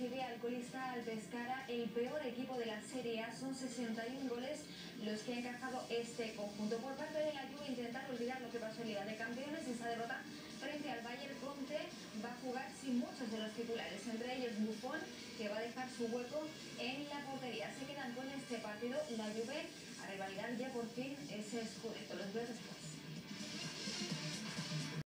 Italia, donde al Pescara, el peor equipo de la Serie A. Son 61 goles los que ha encajado este conjunto. Por parte de la Juve intentar olvidar lo que pasó en Liga de Campeones, esa derrota frente al Bayern Conte va a jugar sin muchos de los titulares, entre ellos Buffon, que va a dejar su hueco en la portería. Se quedan con este partido la Juve a revalidar ya por fin ese escudo. Los